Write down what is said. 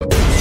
you